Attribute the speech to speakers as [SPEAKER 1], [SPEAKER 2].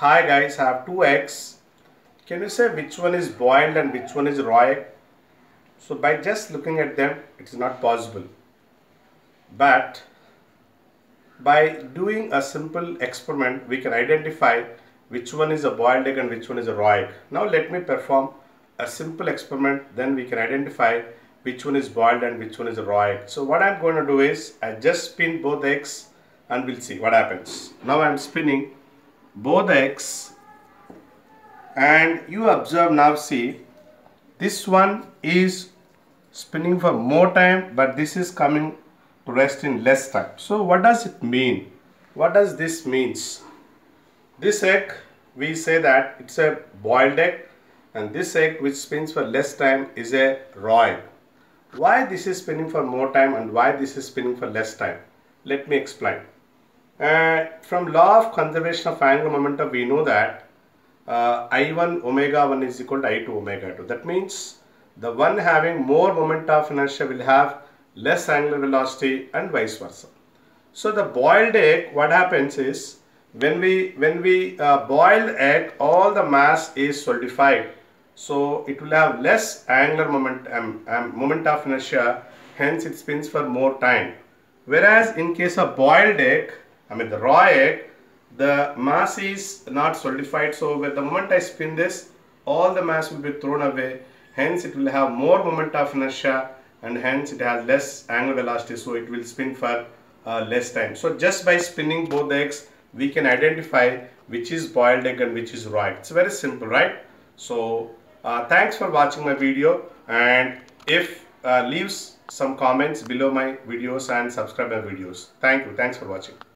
[SPEAKER 1] Hi guys, I have two eggs. Can you say which one is boiled and which one is raw egg? So by just looking at them, it is not possible. But by doing a simple experiment, we can identify which one is a boiled egg and which one is a raw egg. Now let me perform a simple experiment, then we can identify which one is boiled and which one is a raw egg. So what I'm going to do is, I just spin both eggs and we'll see what happens. Now I'm spinning both eggs and you observe now see this one is spinning for more time but this is coming to rest in less time. So what does it mean? What does this means? This egg we say that it's a boiled egg and this egg which spins for less time is a raw why this is spinning for more time and why this is spinning for less time? Let me explain uh, from law of conservation of angular momentum, we know that uh, I1 omega 1 is equal to I2 omega 2. That means the one having more moment of inertia will have less angular velocity and vice versa. So the boiled egg, what happens is when we when we uh, boil egg, all the mass is solidified. So it will have less angular moment um, um, moment of inertia. Hence it spins for more time. Whereas in case of boiled egg, I mean the raw egg, the mass is not solidified. So with the moment I spin this, all the mass will be thrown away. Hence it will have more moment of inertia and hence it has less angular velocity. So it will spin for uh, less time. So just by spinning both eggs, we can identify which is boiled egg and which is raw egg. It's very simple, right? So uh, thanks for watching my video and if uh, leaves some comments below my videos and subscribe my videos. Thank you. Thanks for watching.